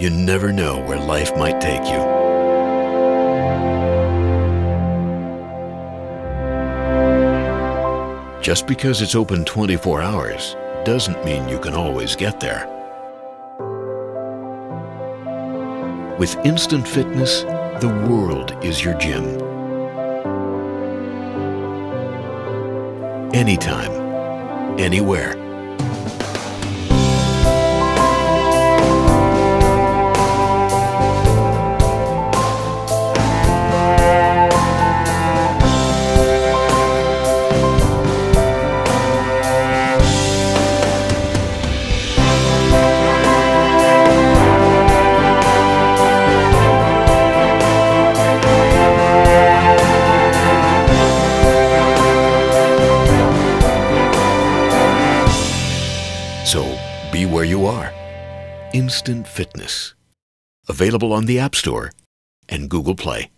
You never know where life might take you. Just because it's open 24 hours doesn't mean you can always get there. With Instant Fitness, the world is your gym. Anytime, anywhere. So be where you are. Instant Fitness. Available on the App Store and Google Play.